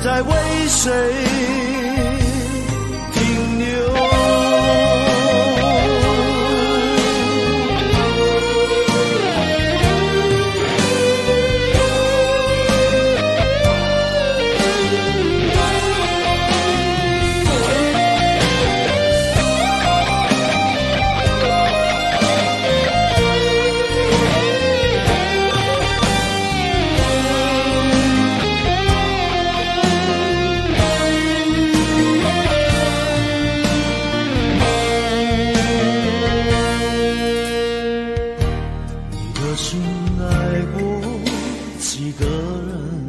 再为谁停留。曾爱过几个人？